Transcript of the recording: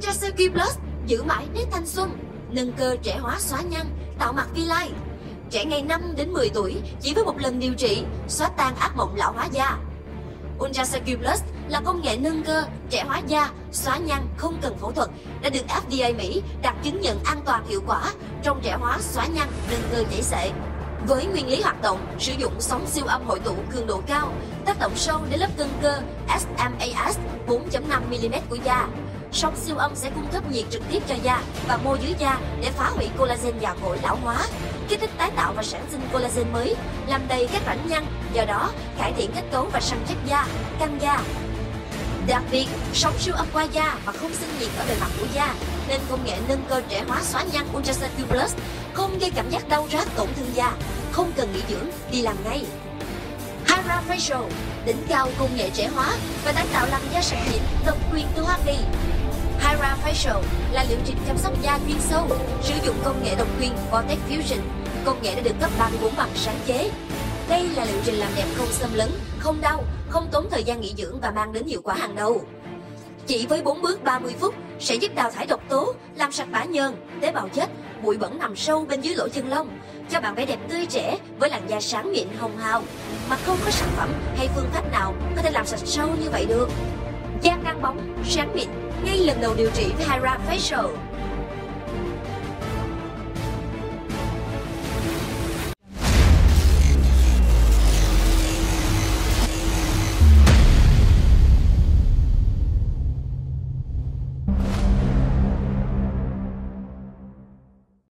Ultra Plus giữ mãi nét thanh xuân, nâng cơ trẻ hóa xóa nhăn, tạo mặt vi lai. Trẻ ngày 5 đến 10 tuổi chỉ với một lần điều trị, xóa tan ác mộng lão hóa da. Ultra Plus là công nghệ nâng cơ, trẻ hóa da, xóa nhăn không cần phẫu thuật đã được FDA Mỹ đặt chứng nhận an toàn hiệu quả trong trẻ hóa xóa nhăn nâng cơ chảy xệ. Với nguyên lý hoạt động, sử dụng sóng siêu âm hội tụ cường độ cao, tác động sâu đến lớp cân cơ SMAS 4.5mm của da. Sóng siêu âm sẽ cung cấp nhiệt trực tiếp cho da và mô dưới da để phá hủy collagen già cỗi lão hóa, kích thích tái tạo và sản sinh collagen mới, làm đầy các rãnh nhăn, do đó cải thiện kết cấu và săn chắc da, căng da. Đặc biệt, sóng siêu âm qua da và không sinh nhiệt ở bề mặt của da, nên công nghệ nâng cơ trẻ hóa xóa nhăn Ultrasound Plus không gây cảm giác đau rát tổn thương da, không cần nghỉ dưỡng, đi làm ngay. Hara Facial, đỉnh cao công nghệ trẻ hóa và tái tạo làn da sạch mịn, độc quyền từ Hoa Kỳ. Hara Facial là liệu trình chăm sóc da chuyên sâu, sử dụng công nghệ độc quyền Vortex Fusion. Công nghệ đã được cấp 34 bằng sáng chế. Đây là liệu trình làm đẹp không xâm lấn, không đau, không tốn thời gian nghỉ dưỡng và mang đến hiệu quả hàng đầu. Chỉ với 4 bước 30 phút sẽ giúp đào thải độc tố, làm sạch bã nhờn, tế bào chết, bụi bẩn nằm sâu bên dưới lỗ chân lông, cho bạn vẻ đẹp tươi trẻ với làn da sáng mịn hồng hào. Mà không có sản phẩm hay phương pháp nào có thể làm sạch sâu như vậy được. Da căng bóng, sáng mịn, ngay lần đầu điều trị với Facial.